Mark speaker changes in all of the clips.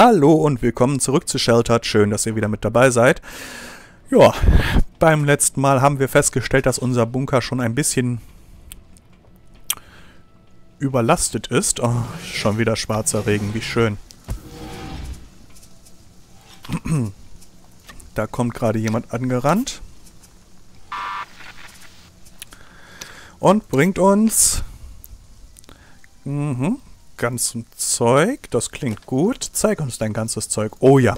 Speaker 1: Hallo und willkommen zurück zu Sheltered. Schön, dass ihr wieder mit dabei seid. Ja, beim letzten Mal haben wir festgestellt, dass unser Bunker schon ein bisschen überlastet ist. Oh, schon wieder schwarzer Regen, wie schön. Da kommt gerade jemand angerannt. Und bringt uns mhm, ganzen Zeug. Das klingt gut. Zeig uns dein ganzes Zeug. Oh ja,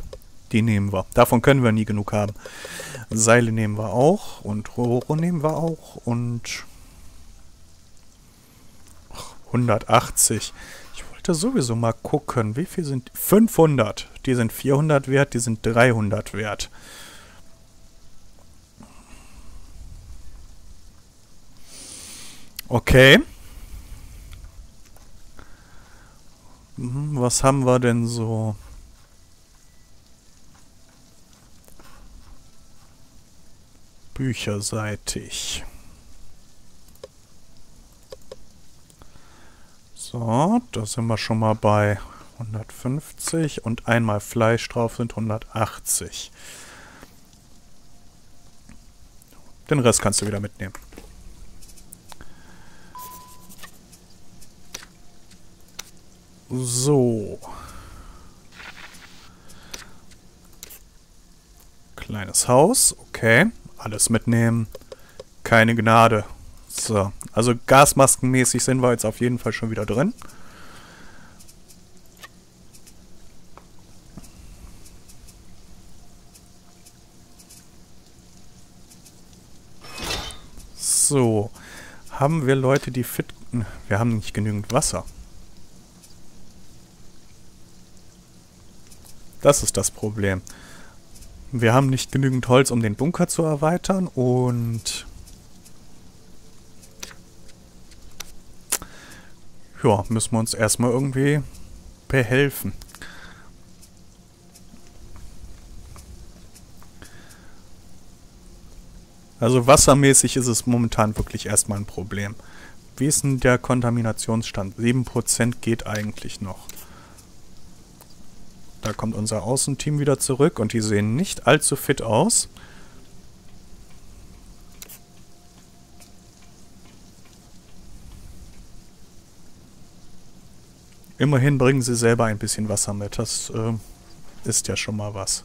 Speaker 1: die nehmen wir. Davon können wir nie genug haben. Seile nehmen wir auch. Und Rohre nehmen wir auch. Und 180. Ich wollte sowieso mal gucken. Wie viel sind... 500. Die sind 400 wert. Die sind 300 wert. Okay. Was haben wir denn so? Bücherseitig. So, da sind wir schon mal bei 150 und einmal Fleisch drauf sind 180. Den Rest kannst du wieder mitnehmen. So. Kleines Haus, okay. Alles mitnehmen. Keine Gnade. So, also gasmaskenmäßig sind wir jetzt auf jeden Fall schon wieder drin. So, haben wir Leute, die fit... Wir haben nicht genügend Wasser. Das ist das Problem. Wir haben nicht genügend Holz, um den Bunker zu erweitern und... Ja, müssen wir uns erstmal irgendwie behelfen. Also wassermäßig ist es momentan wirklich erstmal ein Problem. Wie ist denn der Kontaminationsstand? 7% geht eigentlich noch. Da kommt unser Außenteam wieder zurück und die sehen nicht allzu fit aus. Immerhin bringen sie selber ein bisschen Wasser mit. Das äh, ist ja schon mal was.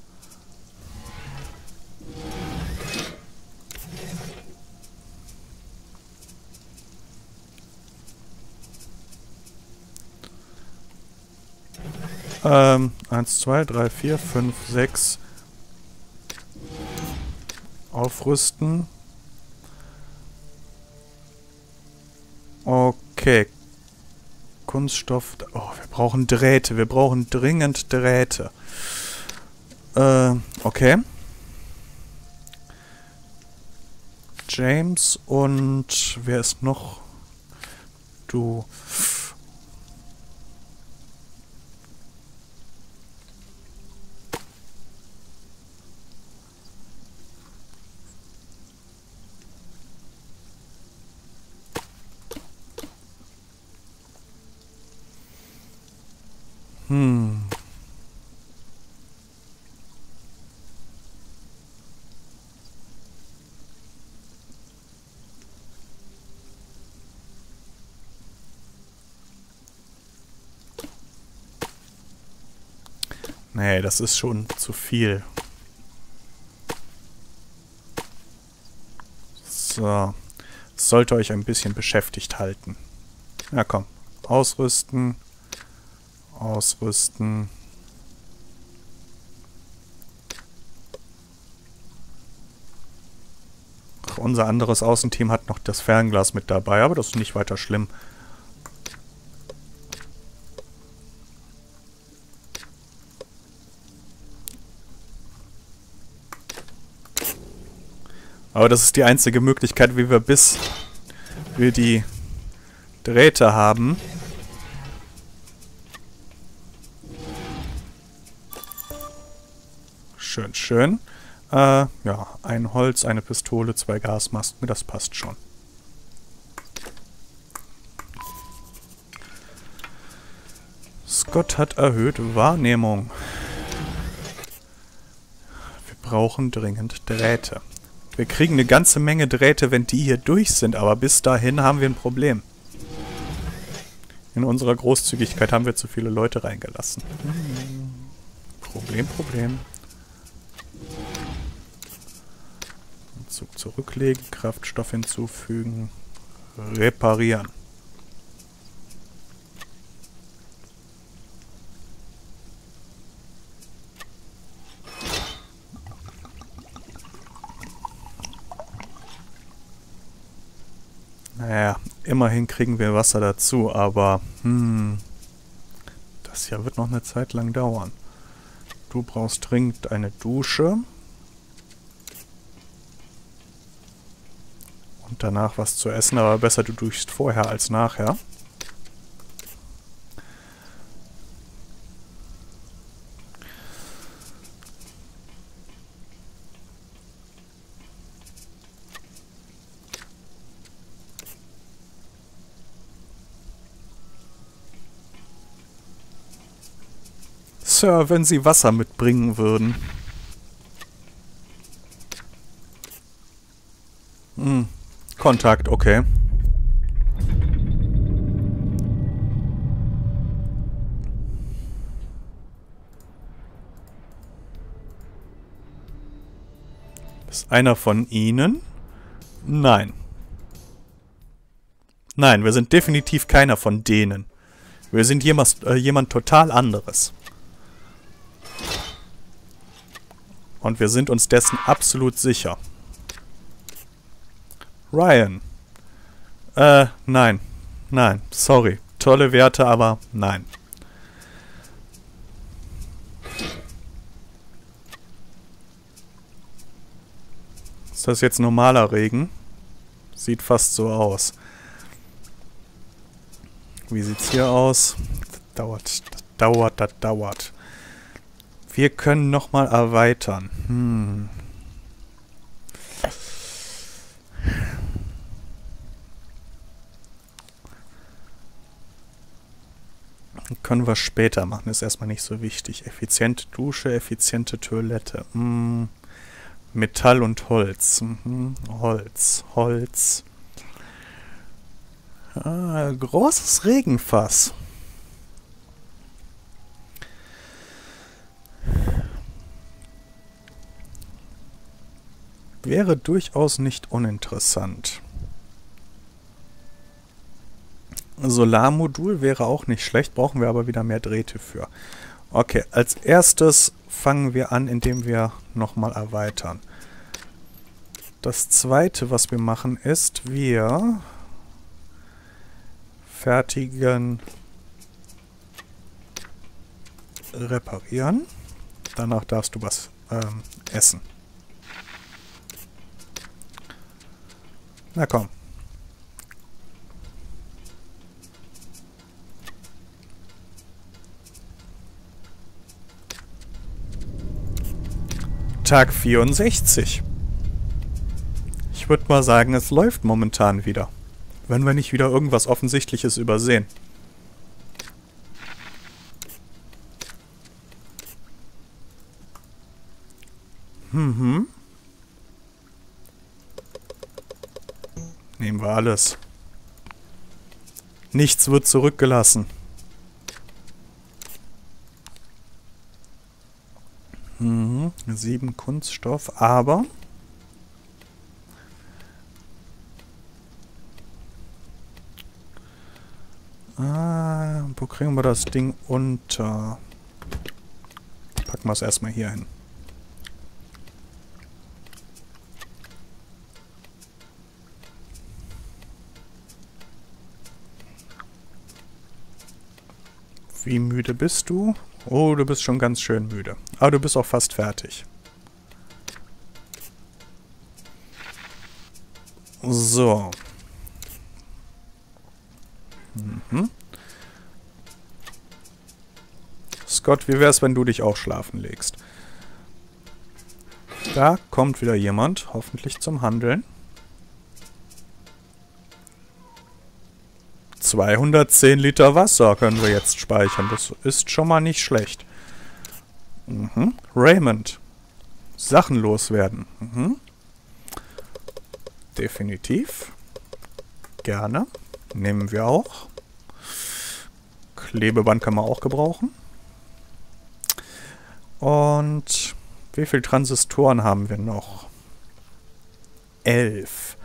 Speaker 1: Ähm, 1, 2, 3, 4, 5, 6. Aufrüsten. Okay. Kunststoff. Oh, wir brauchen Drähte. Wir brauchen dringend Drähte. Äh, okay. James und wer ist noch? Du. Hm. Nee, das ist schon zu viel. So. Das sollte euch ein bisschen beschäftigt halten. Na komm. Ausrüsten. Ausrüsten. Unser anderes Außenteam hat noch das Fernglas mit dabei, aber das ist nicht weiter schlimm. Aber das ist die einzige Möglichkeit, wie wir bis wir die Drähte haben, Schön, schön. Äh, ja, ein Holz, eine Pistole, zwei Gasmasken, das passt schon. Scott hat erhöht Wahrnehmung. brauchen dringend Drähte. Wir kriegen eine ganze Menge Drähte, wenn die hier durch sind, aber bis dahin haben wir ein Problem. In unserer Großzügigkeit haben wir zu viele Leute reingelassen. Problem, Problem. Zug zurücklegen, Kraftstoff hinzufügen, reparieren. Naja, immerhin kriegen wir Wasser dazu, aber hm, das hier wird noch eine Zeit lang dauern. Du brauchst dringend eine Dusche. Danach was zu essen, aber besser du duschst vorher als nachher. Sir, wenn Sie Wasser mitbringen würden. Hm. Kontakt, okay. Ist einer von Ihnen? Nein. Nein, wir sind definitiv keiner von denen. Wir sind jemand, äh, jemand total anderes. Und wir sind uns dessen absolut sicher. Ryan. Äh, nein. Nein, sorry. Tolle Werte, aber nein. Ist das jetzt normaler Regen? Sieht fast so aus. Wie sieht's hier aus? Das dauert, das dauert, das dauert. Wir können nochmal erweitern. Hm. Können wir später machen, ist erstmal nicht so wichtig. Effiziente Dusche, effiziente Toilette. Hm. Metall und Holz. Mhm. Holz, Holz. Ah, großes Regenfass. wäre durchaus nicht uninteressant. Solarmodul wäre auch nicht schlecht, brauchen wir aber wieder mehr Drähte für. Okay, als erstes fangen wir an, indem wir nochmal erweitern. Das zweite, was wir machen, ist, wir fertigen reparieren. Danach darfst du was ähm, essen. Na komm. Tag 64. Ich würde mal sagen, es läuft momentan wieder. Wenn wir nicht wieder irgendwas Offensichtliches übersehen. Mhm. Nehmen wir alles. Nichts wird zurückgelassen. Mhm, sieben Kunststoff, aber... Ah, wo kriegen wir das Ding unter? Packen wir es erstmal hier hin. Wie müde bist du? Oh, du bist schon ganz schön müde. Aber du bist auch fast fertig. So. Mhm. Scott, wie wär's, wenn du dich auch schlafen legst? Da kommt wieder jemand, hoffentlich zum Handeln. 210 Liter Wasser können wir jetzt speichern. Das ist schon mal nicht schlecht. Mhm. Raymond. Sachen loswerden. Mhm. Definitiv. Gerne. Nehmen wir auch. Klebeband kann man auch gebrauchen. Und wie viele Transistoren haben wir noch? Elf.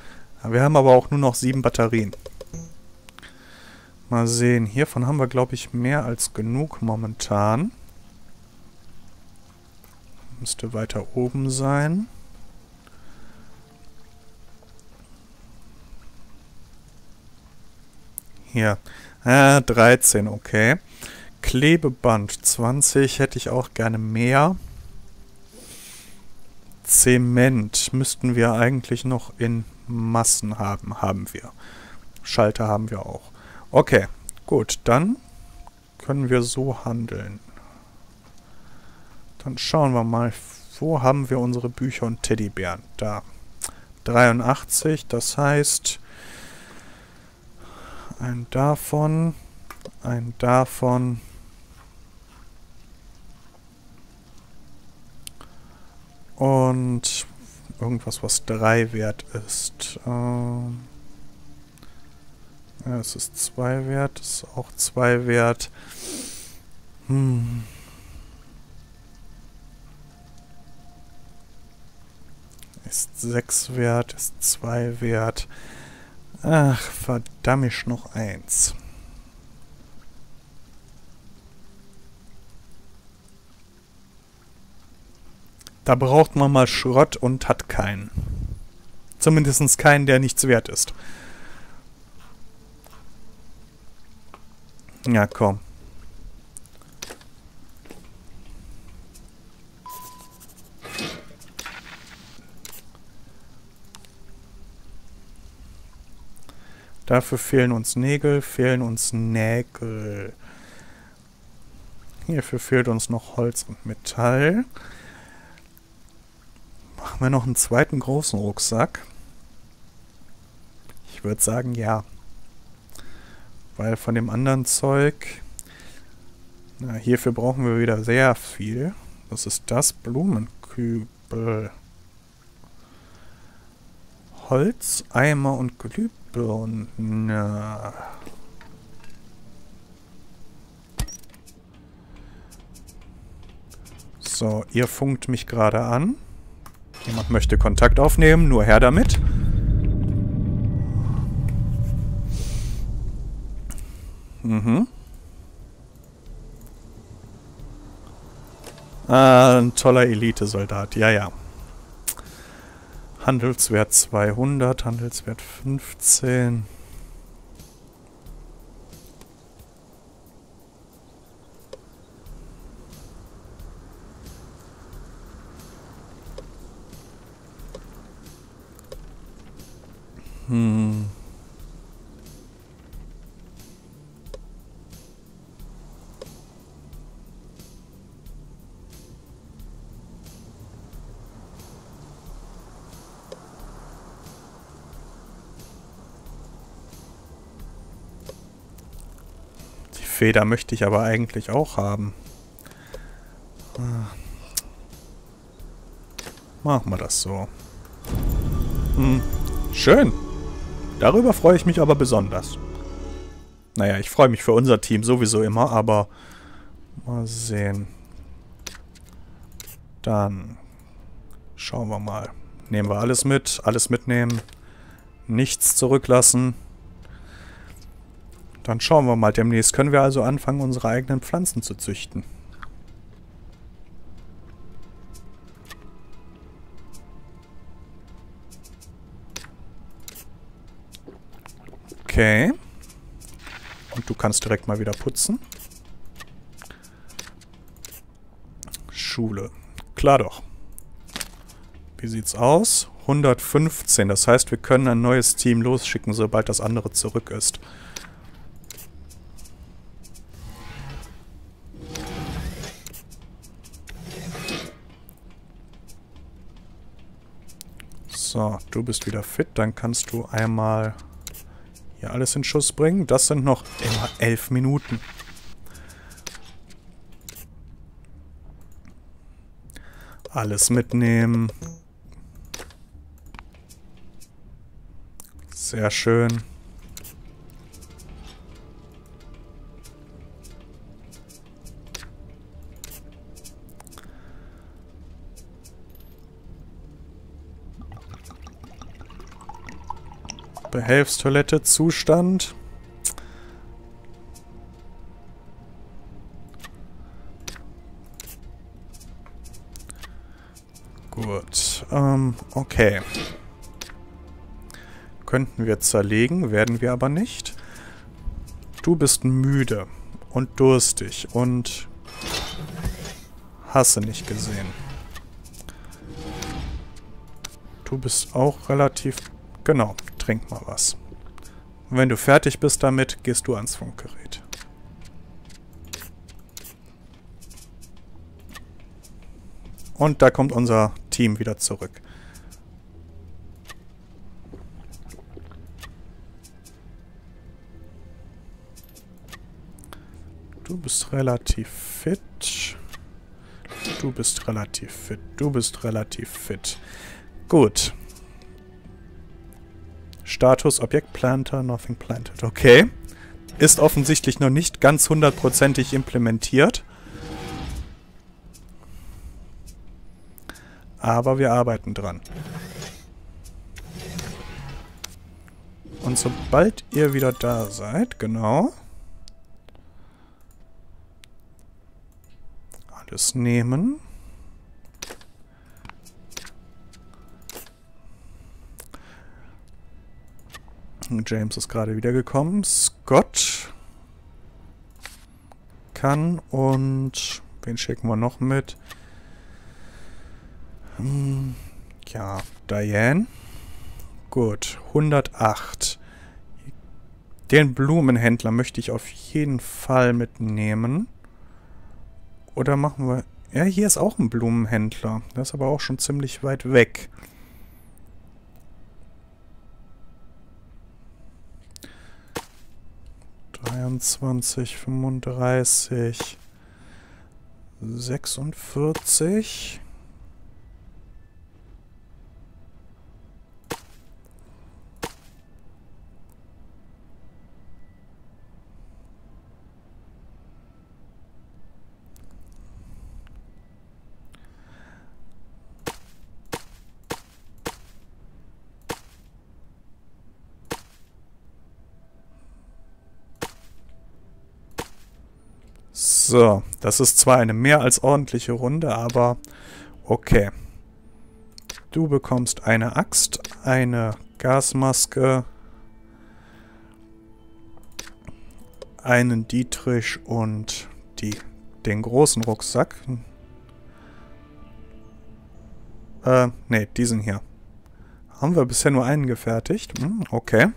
Speaker 1: Wir haben aber auch nur noch sieben Batterien. Mal sehen. Hiervon haben wir, glaube ich, mehr als genug momentan. Müsste weiter oben sein. Hier. Äh, 13, okay. Klebeband 20 hätte ich auch gerne mehr. Zement müssten wir eigentlich noch in Massen haben. Haben wir. Schalter haben wir auch. Okay, gut. Dann können wir so handeln. Dann schauen wir mal, wo haben wir unsere Bücher und Teddybären? Da. 83, das heißt, ein davon, ein davon, und irgendwas, was 3 wert ist. Ähm ja, es ist 2 wert, ist auch 2 wert. Hm. Ist 6 wert, ist 2 wert. Ach, verdammt noch 1. Da braucht man mal Schrott und hat keinen. Zumindest keinen, der nichts wert ist. Ja, komm. Dafür fehlen uns Nägel, fehlen uns Nägel. Hierfür fehlt uns noch Holz und Metall. Machen wir noch einen zweiten großen Rucksack? Ich würde sagen, ja. Weil von dem anderen Zeug... Na, hierfür brauchen wir wieder sehr viel. Was ist das? Blumenkübel. Holz, Eimer und Glühbirne. So, ihr funkt mich gerade an. Jemand möchte Kontakt aufnehmen, nur her damit. Mhm. Ah, ein toller Elite-Soldat, ja, ja. Handelswert 200, Handelswert 15. Hm. Feder möchte ich aber eigentlich auch haben. Ah. Machen wir das so. Hm. Schön. Darüber freue ich mich aber besonders. Naja, ich freue mich für unser Team sowieso immer, aber mal sehen. Dann schauen wir mal. Nehmen wir alles mit, alles mitnehmen, nichts zurücklassen. Dann schauen wir mal. Demnächst können wir also anfangen, unsere eigenen Pflanzen zu züchten. Okay. Und du kannst direkt mal wieder putzen. Schule. Klar doch. Wie sieht's aus? 115. Das heißt, wir können ein neues Team losschicken, sobald das andere zurück ist. Du bist wieder fit. Dann kannst du einmal hier alles in Schuss bringen. Das sind noch immer elf Minuten. Alles mitnehmen. Sehr schön. Behelfstoilette Zustand. Gut, ähm, okay. Könnten wir zerlegen, werden wir aber nicht. Du bist müde und durstig und hasse nicht gesehen. Du bist auch relativ... Genau, trink mal was. Und wenn du fertig bist damit, gehst du ans Funkgerät. Und da kommt unser Team wieder zurück. Du bist relativ fit. Du bist relativ fit. Du bist relativ fit. Gut. Status Objekt Planter, nothing planted. Okay. Ist offensichtlich noch nicht ganz hundertprozentig implementiert. Aber wir arbeiten dran. Und sobald ihr wieder da seid, genau, alles nehmen. James ist gerade wiedergekommen. Scott kann und wen schicken wir noch mit? Hm, ja, Diane. Gut, 108. Den Blumenhändler möchte ich auf jeden Fall mitnehmen. Oder machen wir... Ja, hier ist auch ein Blumenhändler. Der ist aber auch schon ziemlich weit weg. Dreiundzwanzig, fünfunddreißig, sechsundvierzig... So, das ist zwar eine mehr als ordentliche Runde, aber okay. Du bekommst eine Axt, eine Gasmaske, einen Dietrich und die, den großen Rucksack. Äh, ne, diesen hier. Haben wir bisher nur einen gefertigt. Hm, okay.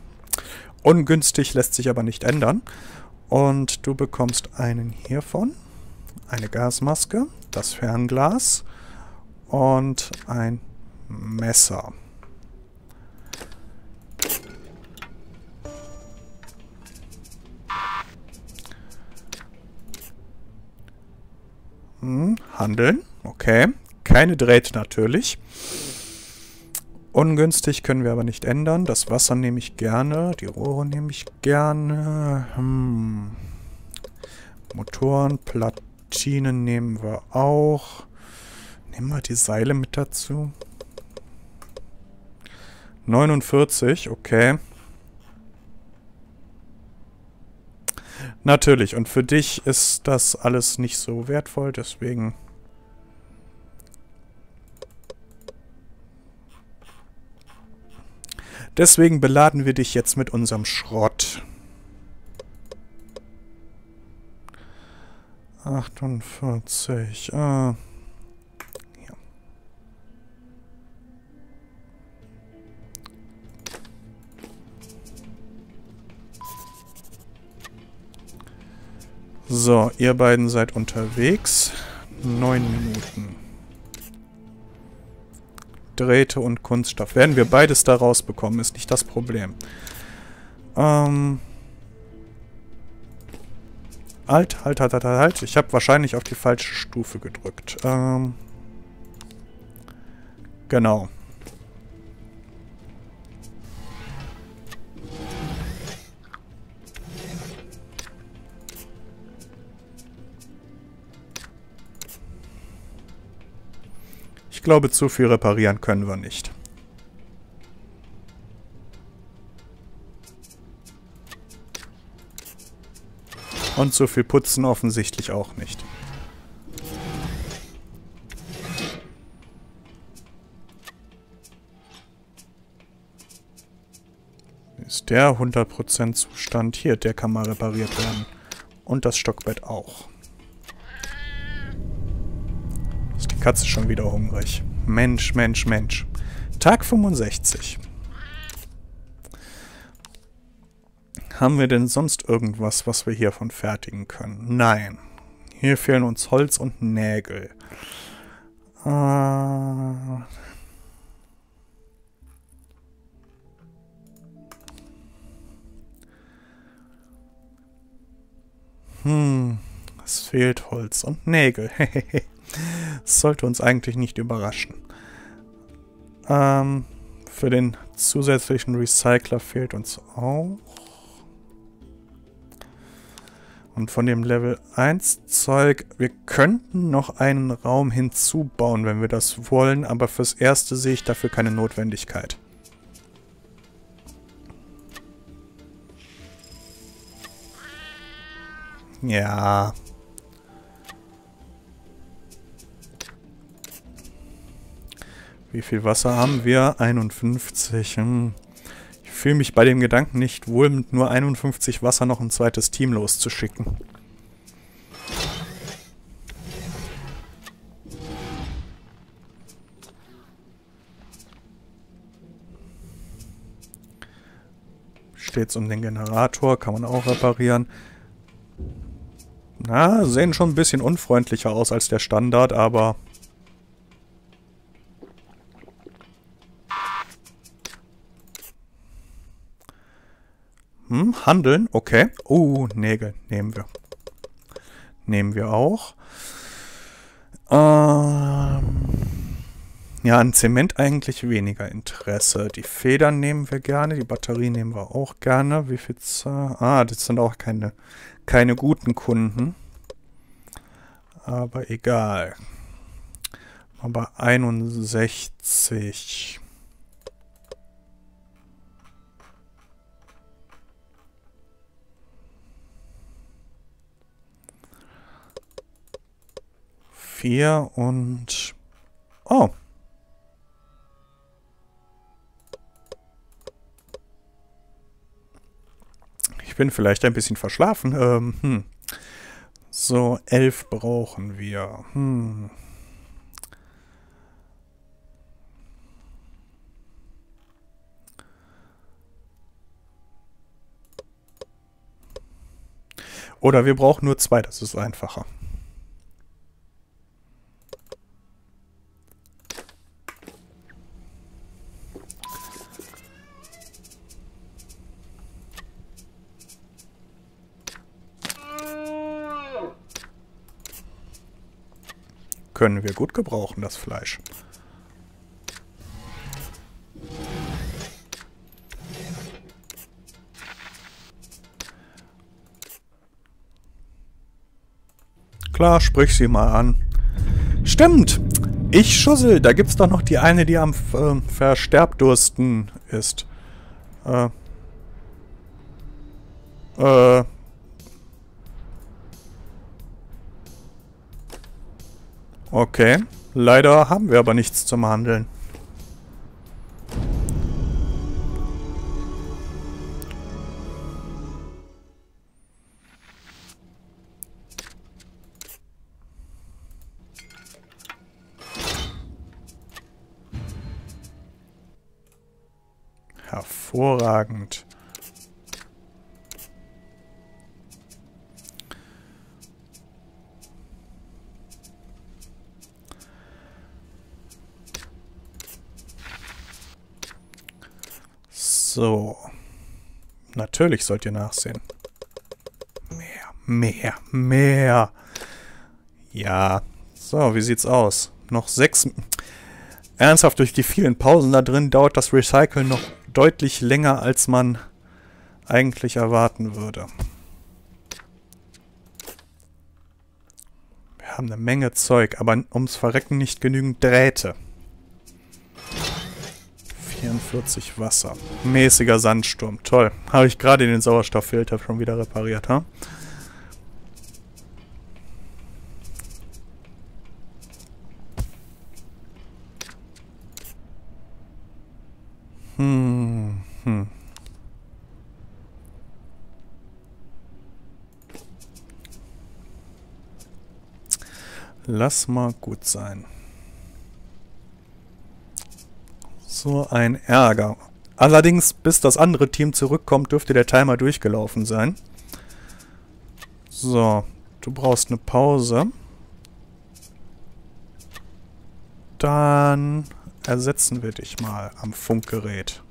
Speaker 1: Ungünstig lässt sich aber nicht ändern. Und du bekommst einen hiervon, eine Gasmaske, das Fernglas und ein Messer. Hm, handeln, okay. Keine Drähte natürlich. Ungünstig können wir aber nicht ändern. Das Wasser nehme ich gerne. Die Rohre nehme ich gerne. Hm. Motoren, Platinen nehmen wir auch. Nehmen wir die Seile mit dazu. 49, okay. Natürlich, und für dich ist das alles nicht so wertvoll, deswegen Deswegen beladen wir dich jetzt mit unserem Schrott. 48. Äh, ja. So, ihr beiden seid unterwegs. Neun Minuten. Drähte und Kunststoff. Werden wir beides da rausbekommen, ist nicht das Problem. Ähm... Halt, halt, halt, halt, halt. Ich habe wahrscheinlich auf die falsche Stufe gedrückt. Ähm... Genau. Ich glaube, zu viel reparieren können wir nicht. Und so viel putzen offensichtlich auch nicht. Ist der 100% Zustand? Hier, der kann mal repariert werden. Und das Stockbett auch. Katze schon wieder hungrig. Mensch, Mensch, Mensch. Tag 65. Haben wir denn sonst irgendwas, was wir hiervon fertigen können? Nein. Hier fehlen uns Holz und Nägel. Äh... Hm, es fehlt Holz und Nägel. sollte uns eigentlich nicht überraschen. Ähm, für den zusätzlichen Recycler fehlt uns auch. Und von dem Level 1 Zeug, wir könnten noch einen Raum hinzubauen, wenn wir das wollen, aber fürs Erste sehe ich dafür keine Notwendigkeit. Ja. Wie viel Wasser haben wir? 51. Hm fühle mich bei dem Gedanken nicht wohl, mit nur 51 Wasser noch ein zweites Team loszuschicken. Steht's um den Generator, kann man auch reparieren. Na, sehen schon ein bisschen unfreundlicher aus als der Standard, aber Hm, handeln, okay. Oh, Nägel nehmen wir. Nehmen wir auch. Ähm, ja, an Zement eigentlich weniger Interesse. Die Federn nehmen wir gerne, die Batterie nehmen wir auch gerne. Wie viel Ah, das sind auch keine, keine guten Kunden. Aber egal. Aber 61. vier und... Oh. Ich bin vielleicht ein bisschen verschlafen. Ähm, hm. So, elf brauchen wir. Hm. Oder wir brauchen nur zwei, das ist einfacher. Können wir gut gebrauchen, das Fleisch. Klar, sprich sie mal an. Stimmt! Ich schussel, da gibt's doch noch die eine, die am äh, Versterbdursten ist. Äh. Äh. Okay. Leider haben wir aber nichts zum Handeln. Hervorragend. So. Natürlich sollt ihr nachsehen. Mehr, mehr, mehr. Ja. So, wie sieht's aus? Noch sechs... Ernsthaft, durch die vielen Pausen da drin dauert das Recyceln noch deutlich länger, als man eigentlich erwarten würde. Wir haben eine Menge Zeug, aber ums Verrecken nicht genügend Drähte. 44 Wasser. Mäßiger Sandsturm. Toll. Habe ich gerade den Sauerstofffilter schon wieder repariert, ha? Hm, hm. Lass mal gut sein. So ein Ärger. Allerdings, bis das andere Team zurückkommt, dürfte der Timer durchgelaufen sein. So, du brauchst eine Pause. Dann ersetzen wir dich mal am Funkgerät.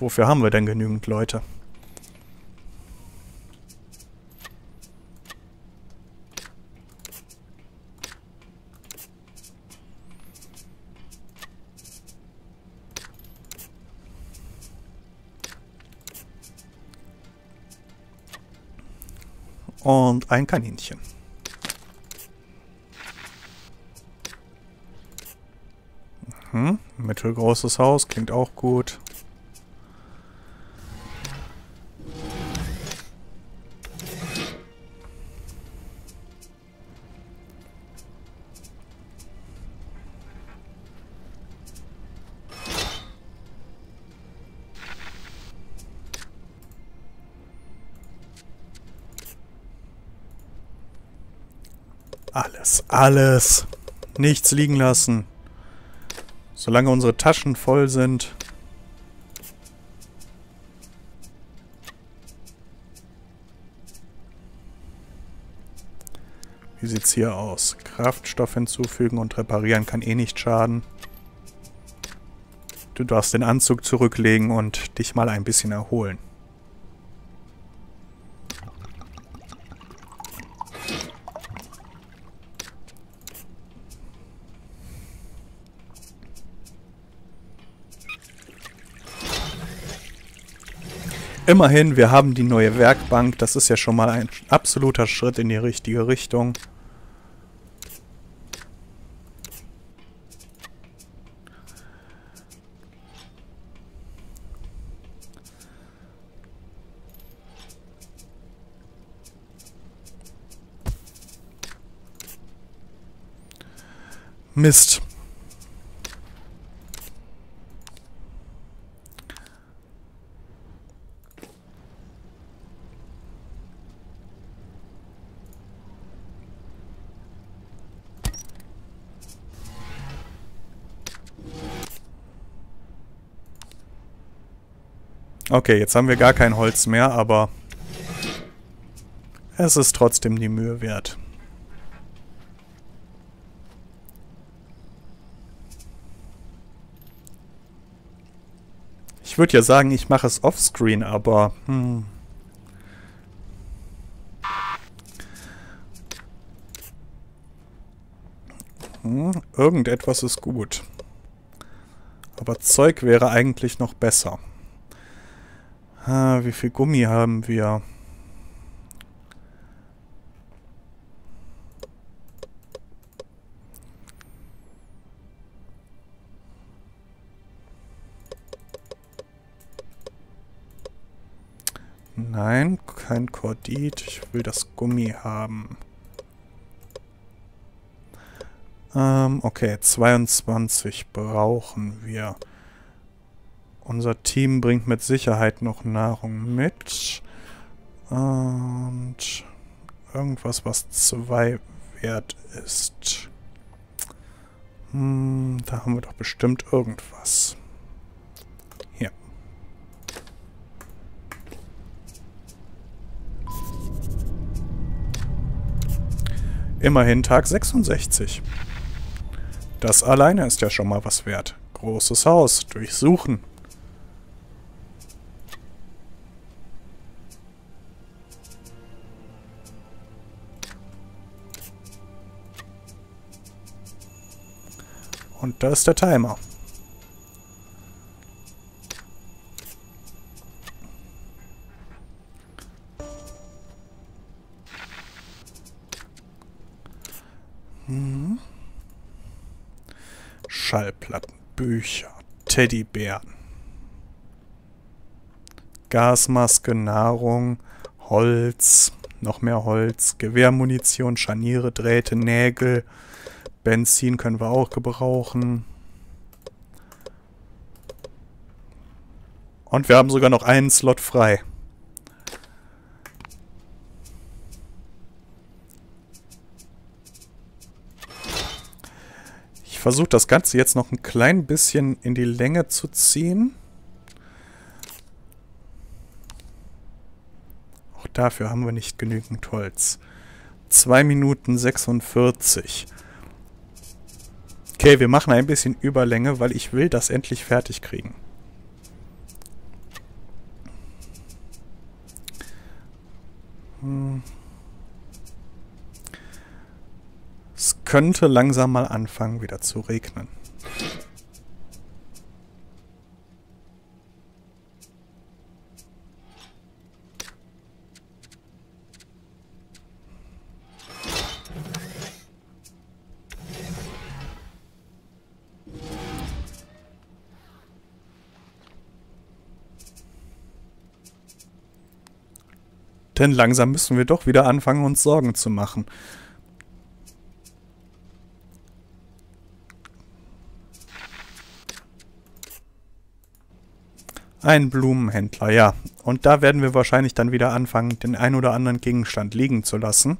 Speaker 1: Wofür haben wir denn genügend Leute? Und ein Kaninchen. Mhm. Mittelgroßes Haus, klingt auch gut. Alles. Nichts liegen lassen. Solange unsere Taschen voll sind. Wie sieht's hier aus? Kraftstoff hinzufügen und reparieren kann eh nicht schaden. Du darfst den Anzug zurücklegen und dich mal ein bisschen erholen. Immerhin, wir haben die neue Werkbank. Das ist ja schon mal ein absoluter Schritt in die richtige Richtung. Mist. Okay, jetzt haben wir gar kein Holz mehr, aber es ist trotzdem die Mühe wert. Ich würde ja sagen, ich mache es offscreen, aber... Hm. Hm, irgendetwas ist gut. Aber Zeug wäre eigentlich noch besser. Wie viel Gummi haben wir? Nein, kein Kordit. Ich will das Gummi haben. Ähm, okay, 22 brauchen wir. Unser Team bringt mit Sicherheit noch Nahrung mit. Und irgendwas, was 2 wert ist. Hm, da haben wir doch bestimmt irgendwas. Hier. Immerhin Tag 66. Das alleine ist ja schon mal was wert. Großes Haus, durchsuchen. Da ist der Timer. Hm. Schallplatten, Bücher, Teddybären. Gasmaske, Nahrung, Holz, noch mehr Holz, Gewehrmunition, Scharniere, Drähte, Nägel, Benzin können wir auch gebrauchen. Und wir haben sogar noch einen Slot frei. Ich versuche das Ganze jetzt noch ein klein bisschen in die Länge zu ziehen. Auch dafür haben wir nicht genügend Holz. 2 Minuten 46. Okay, wir machen ein bisschen Überlänge, weil ich will das endlich fertig kriegen. Hm. Es könnte langsam mal anfangen, wieder zu regnen. Denn langsam müssen wir doch wieder anfangen, uns Sorgen zu machen. Ein Blumenhändler, ja. Und da werden wir wahrscheinlich dann wieder anfangen, den ein oder anderen Gegenstand liegen zu lassen.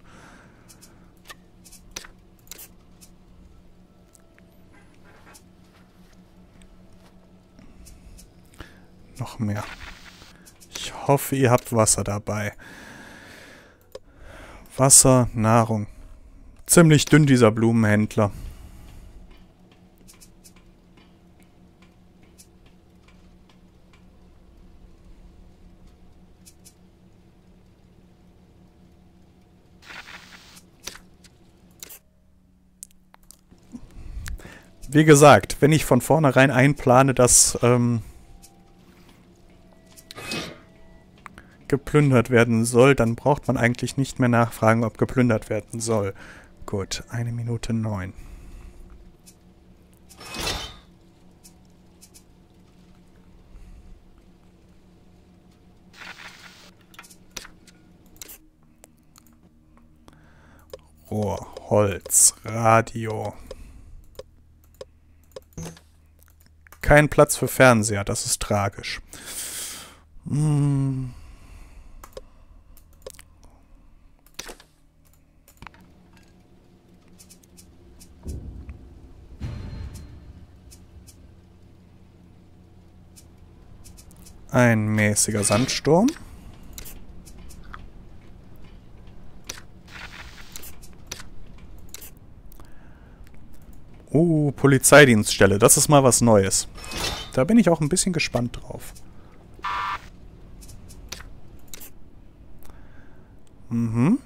Speaker 1: Noch mehr. Ich hoffe, ihr habt Wasser dabei. Wasser, Nahrung. Ziemlich dünn dieser Blumenhändler. Wie gesagt, wenn ich von vornherein einplane, dass ähm, geplündert werden soll, dann braucht man eigentlich nicht mehr nachfragen, ob geplündert werden soll. Gut, eine Minute neun. Rohr, Holz, Radio. Kein Platz für Fernseher, das ist tragisch. Hm. Ein mäßiger Sandsturm. Oh, Polizeidienststelle. Das ist mal was Neues. Da bin ich auch ein bisschen gespannt drauf. Mhm.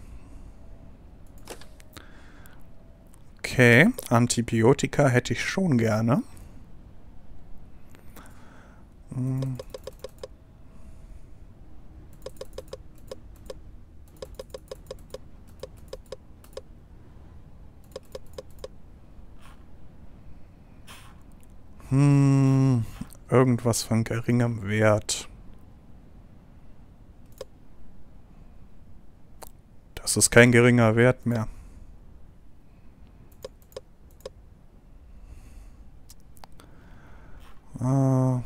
Speaker 1: Okay, Antibiotika hätte ich schon gerne. Mhm. Hm, irgendwas von geringem Wert. Das ist kein geringer Wert mehr. Ah.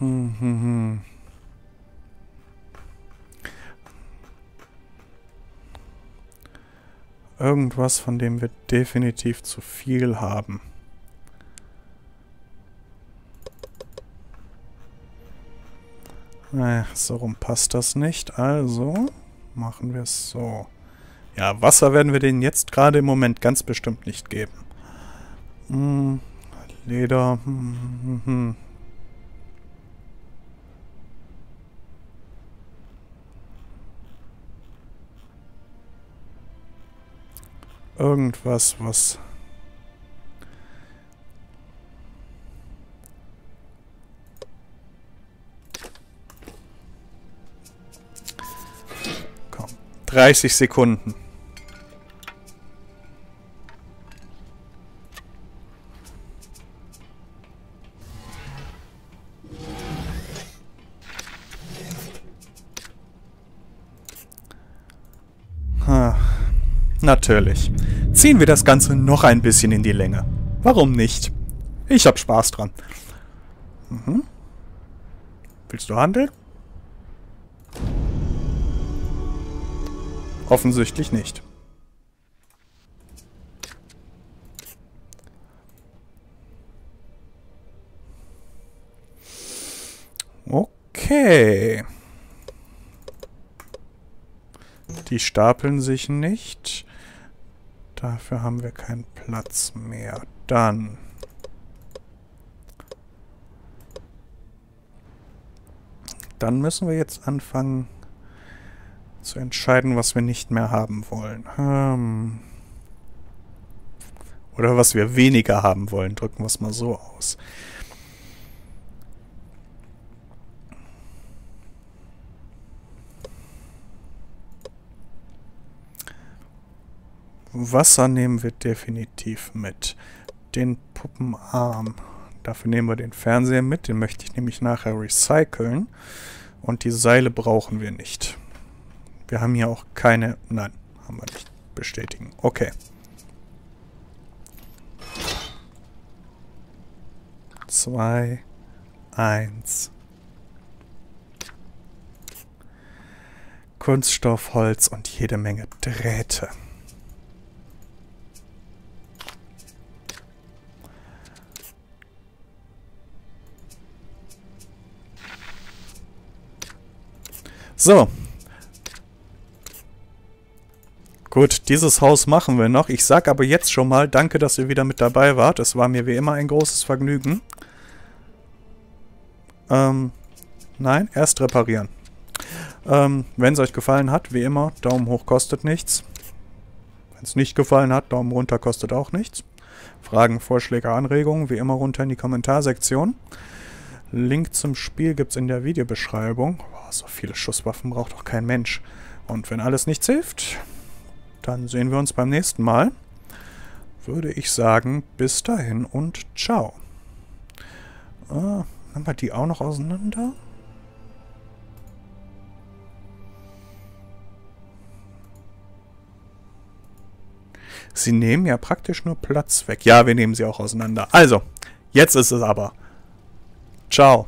Speaker 1: Hm, hm, hm. Irgendwas, von dem wir definitiv zu viel haben. Naja, so rum passt das nicht. Also machen wir es so. Ja, Wasser werden wir denen jetzt gerade im Moment ganz bestimmt nicht geben. Hm, Leder. Hm, hm, hm. Irgendwas, was... Komm, 30 Sekunden. Natürlich. Ziehen wir das Ganze noch ein bisschen in die Länge. Warum nicht? Ich hab Spaß dran. Mhm. Willst du handeln? Offensichtlich nicht. Okay. Die stapeln sich nicht. Dafür haben wir keinen Platz mehr. Dann... Dann müssen wir jetzt anfangen zu entscheiden, was wir nicht mehr haben wollen. Ähm Oder was wir weniger haben wollen. Drücken wir es mal so aus. Wasser nehmen wir definitiv mit. Den Puppenarm. Dafür nehmen wir den Fernseher mit. Den möchte ich nämlich nachher recyceln. Und die Seile brauchen wir nicht. Wir haben hier auch keine... Nein, haben wir nicht. Bestätigen. Okay. Zwei, eins. Kunststoff, Holz und jede Menge Drähte. So. Gut, dieses Haus machen wir noch. Ich sag aber jetzt schon mal, danke, dass ihr wieder mit dabei wart. Es war mir wie immer ein großes Vergnügen. Ähm, nein, erst reparieren. Ähm, wenn es euch gefallen hat, wie immer, Daumen hoch kostet nichts. Wenn es nicht gefallen hat, Daumen runter kostet auch nichts. Fragen, Vorschläge, Anregungen, wie immer runter in die Kommentarsektion. Link zum Spiel gibt es in der Videobeschreibung. So viele Schusswaffen braucht doch kein Mensch. Und wenn alles nichts hilft, dann sehen wir uns beim nächsten Mal. Würde ich sagen, bis dahin und ciao. Äh, haben wir die auch noch auseinander? Sie nehmen ja praktisch nur Platz weg. Ja, wir nehmen sie auch auseinander. Also, jetzt ist es aber. Ciao.